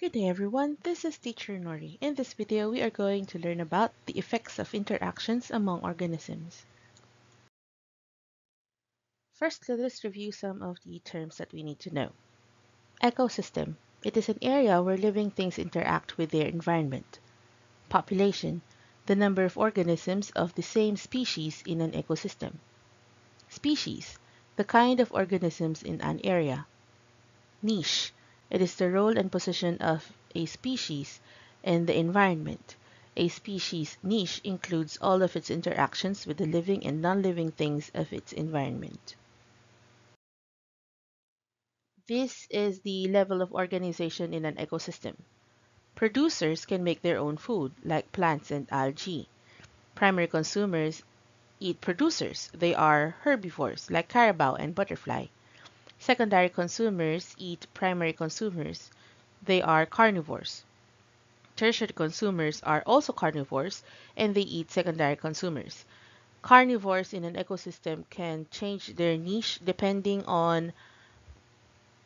Good day everyone, this is teacher Nori. In this video, we are going to learn about the effects of interactions among organisms. First, let us review some of the terms that we need to know. Ecosystem. It is an area where living things interact with their environment. Population. The number of organisms of the same species in an ecosystem. Species. The kind of organisms in an area. Niche it is the role and position of a species in the environment. A species niche includes all of its interactions with the living and non-living things of its environment. This is the level of organization in an ecosystem. Producers can make their own food, like plants and algae. Primary consumers eat producers. They are herbivores, like carabao and butterfly. Secondary consumers eat primary consumers. They are carnivores. Tertiary consumers are also carnivores and they eat secondary consumers. Carnivores in an ecosystem can change their niche depending on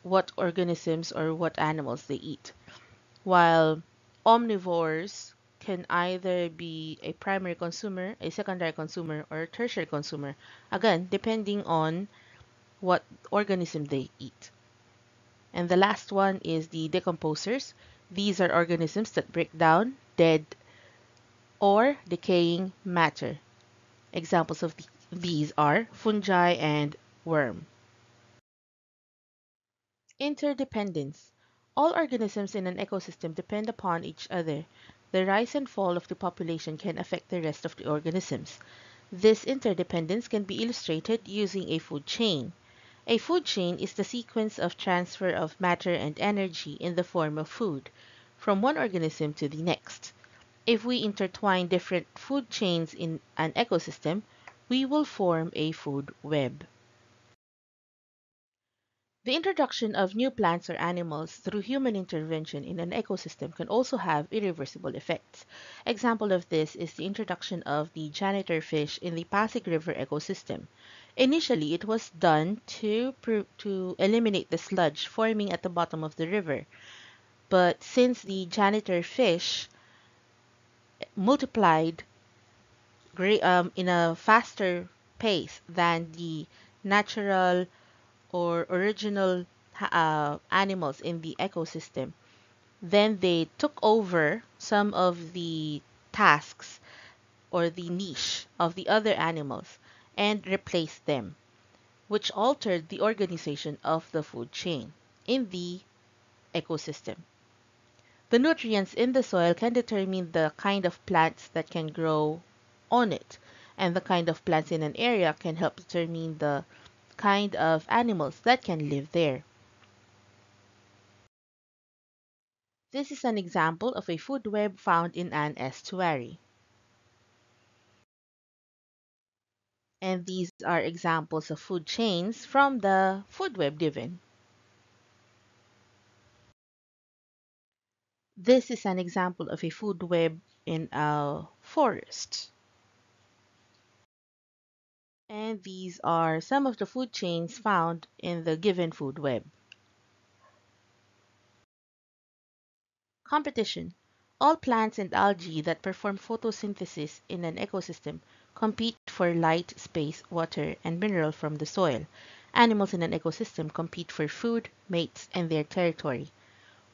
what organisms or what animals they eat. While omnivores can either be a primary consumer, a secondary consumer, or a tertiary consumer, again, depending on what organism they eat. And the last one is the decomposers. These are organisms that break down dead or decaying matter. Examples of these are fungi and worm. Interdependence. All organisms in an ecosystem depend upon each other. The rise and fall of the population can affect the rest of the organisms. This interdependence can be illustrated using a food chain. A food chain is the sequence of transfer of matter and energy in the form of food from one organism to the next. If we intertwine different food chains in an ecosystem, we will form a food web. The introduction of new plants or animals through human intervention in an ecosystem can also have irreversible effects. Example of this is the introduction of the janitor fish in the Pasig River ecosystem. Initially, it was done to, to eliminate the sludge forming at the bottom of the river. But since the janitor fish multiplied um, in a faster pace than the natural or original uh, animals in the ecosystem, then they took over some of the tasks or the niche of the other animals and replaced them, which altered the organization of the food chain in the ecosystem. The nutrients in the soil can determine the kind of plants that can grow on it, and the kind of plants in an area can help determine the kind of animals that can live there. This is an example of a food web found in an estuary. And these are examples of food chains from the food web given. This is an example of a food web in a forest. And these are some of the food chains found in the given food web. Competition. All plants and algae that perform photosynthesis in an ecosystem compete for light, space, water, and mineral from the soil. Animals in an ecosystem compete for food, mates, and their territory.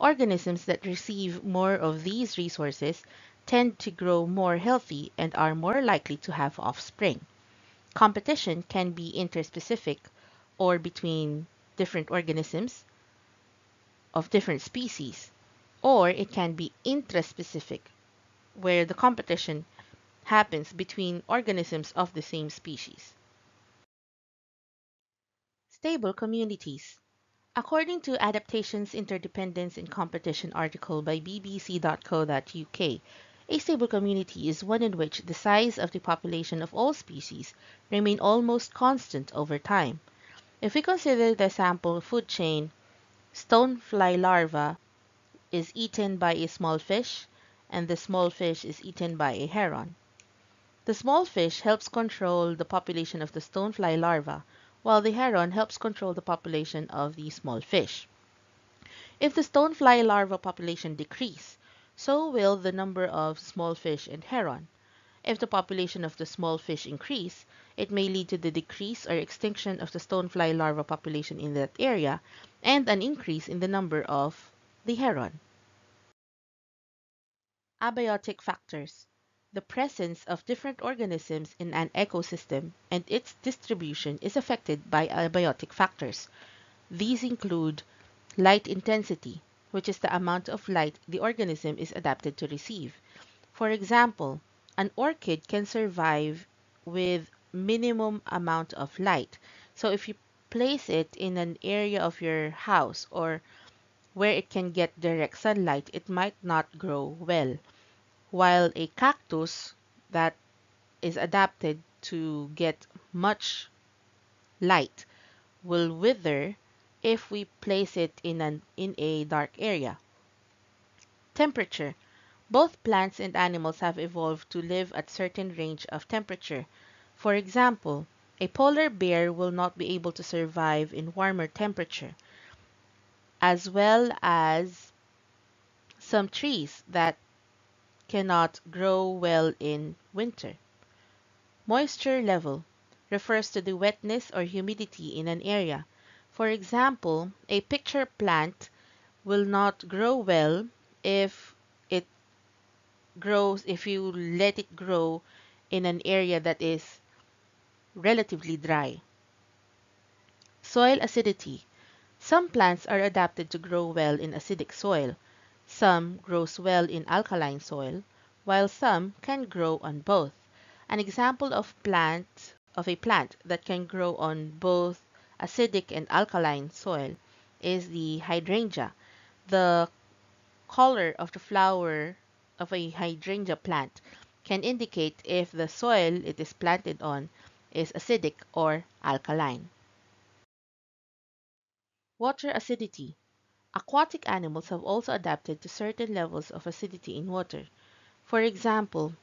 Organisms that receive more of these resources tend to grow more healthy and are more likely to have offspring. Competition can be interspecific or between different organisms of different species, or it can be intraspecific, where the competition happens between organisms of the same species. Stable communities. According to Adaptations, Interdependence and Competition article by bbc.co.uk, a stable community is one in which the size of the population of all species remain almost constant over time. If we consider the sample food chain, stonefly larva is eaten by a small fish, and the small fish is eaten by a heron. The small fish helps control the population of the stonefly larva, while the heron helps control the population of the small fish. If the stonefly larva population decrease, so will the number of small fish and heron. If the population of the small fish increase, it may lead to the decrease or extinction of the stonefly larva population in that area and an increase in the number of the heron. Abiotic factors. The presence of different organisms in an ecosystem and its distribution is affected by abiotic factors. These include light intensity, which is the amount of light the organism is adapted to receive. For example, an orchid can survive with minimum amount of light. So if you place it in an area of your house or where it can get direct sunlight, it might not grow well. While a cactus that is adapted to get much light will wither if we place it in an in a dark area. Temperature. Both plants and animals have evolved to live at certain range of temperature. For example, a polar bear will not be able to survive in warmer temperature as well as some trees that cannot grow well in winter. Moisture level refers to the wetness or humidity in an area. For example, a pitcher plant will not grow well if it grows if you let it grow in an area that is relatively dry. Soil acidity some plants are adapted to grow well in acidic soil. Some grows well in alkaline soil, while some can grow on both. An example of plant of a plant that can grow on both acidic and alkaline soil is the hydrangea. The color of the flower of a hydrangea plant can indicate if the soil it is planted on is acidic or alkaline. Water acidity. Aquatic animals have also adapted to certain levels of acidity in water. For example,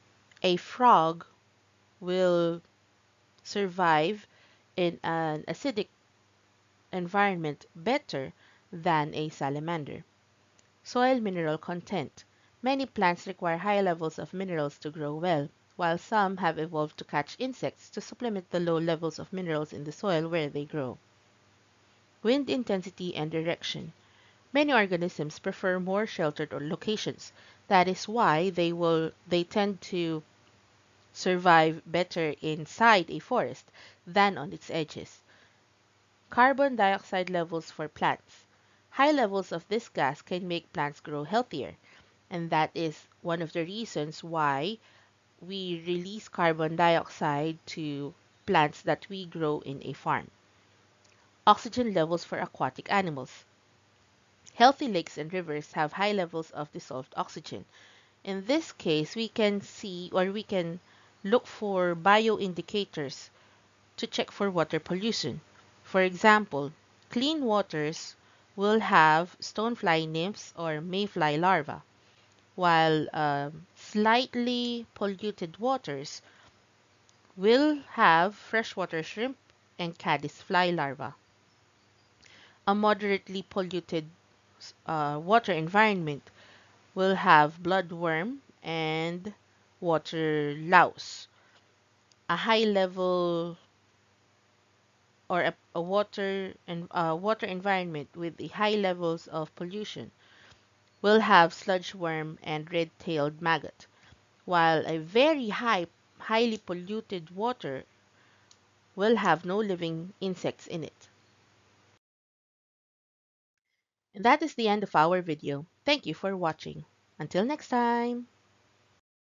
a frog will survive in an acidic environment better than a salamander. Soil mineral content. Many plants require high levels of minerals to grow well, while some have evolved to catch insects to supplement the low levels of minerals in the soil where they grow. Wind intensity and direction. Many organisms prefer more sheltered locations. That is why they will they tend to survive better inside a forest than on its edges. Carbon dioxide levels for plants. High levels of this gas can make plants grow healthier, and that is one of the reasons why we release carbon dioxide to plants that we grow in a farm oxygen levels for aquatic animals. Healthy lakes and rivers have high levels of dissolved oxygen. In this case, we can see or we can look for bioindicators to check for water pollution. For example, clean waters will have stonefly nymphs or mayfly larvae, while uh, slightly polluted waters will have freshwater shrimp and caddisfly larvae a moderately polluted uh, water environment will have bloodworm and water louse. A high level or a, a water and uh, water environment with the high levels of pollution will have sludge worm and rat-tailed maggot, while a very high highly polluted water will have no living insects in it. And that is the end of our video. Thank you for watching. Until next time!